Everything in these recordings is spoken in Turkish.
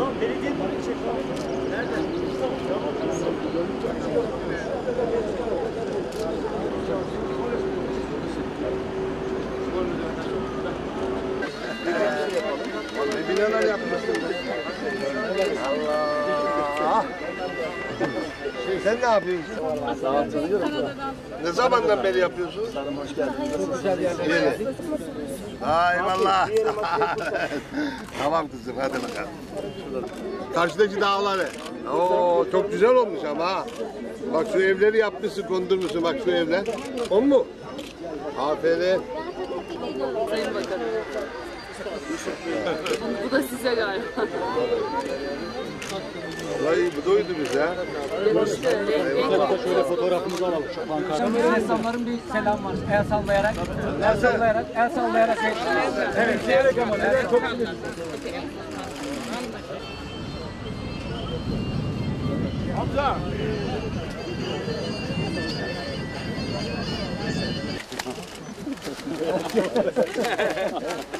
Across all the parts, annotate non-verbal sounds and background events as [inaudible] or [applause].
Tamam belediye mi çek? Nerede? Ne binalar yapmışsın? Allah! Sen ne yapıyorsun? Ne zamandan beri yapıyorsun? Hoş geldin. Ay eyvallah. [laughs] tamam kızım hadi bakalım. Karşıdaki dağları. Oo çok güzel olmuş ama ha. Bak şu evleri yapmışsın, kondurmuşsun bak şu evler. O mu? Aferin. Sayın Bakanım. Bu da size galiba. [laughs] Doydu bize. Şöyle fotoğrafımızı alalım. Ressamların bir selam var. El sallayarak, el sallayarak, el sallayarak. Evet, diyerek ama çok güzel. [laughs]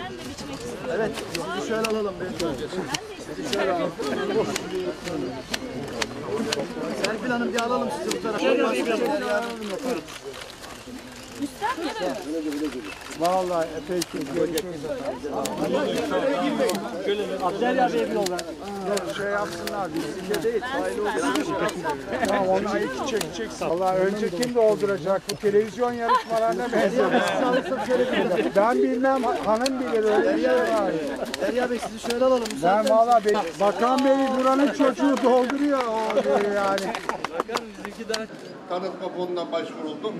Serpil Hanım bir alalım sizi bu tarafa. Vallahi epey çok görüşürüz. Abdel Bey'e bir yol ver. şey yapsınlar bizimle değil. Tamam onu önce kim dolduracak bu televizyon yarışmalarına benziyor. ben bilmem hanım bilir öyle bir şey var. Derya Bey sizi şöyle alalım. Ben valla bakan bey buranın çocuğu dolduruyor o diyor yani. Tanıtma fonuna başvuruldu.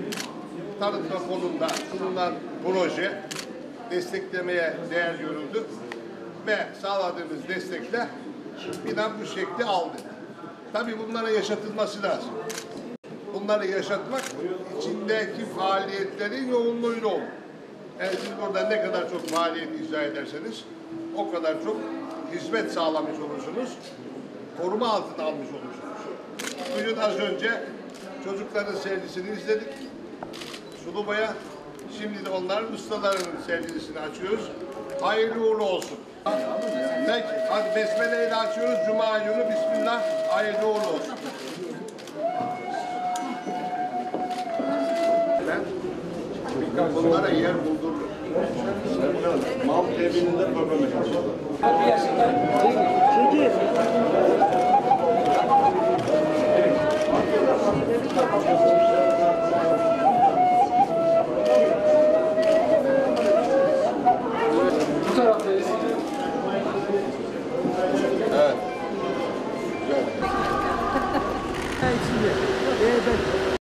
Tanıtma fonunda sunulan proje desteklemeye değer görüldü ve sağladığımız destekle bina bu şekli aldı. Tabii bunlara yaşatılması lazım. Bunları yaşatmak içindeki faaliyetlerin yoğunluğuyla olur. Yani siz burada ne kadar çok faaliyet icra ederseniz o kadar çok hizmet sağlamış olursunuz. Koruma altına almış olursunuz. Bugün az önce çocukların sergisini izledik. Sulu boya. Şimdi de onların ustalarının sergisini açıyoruz. Hayırlı uğurlu olsun. Peki, hadi besmele ile açıyoruz. Cuma günü Bismillah. Hayırlı uğurlu olsun. Ben bunlara yer buldurdum. Mal temininde problem Çekil.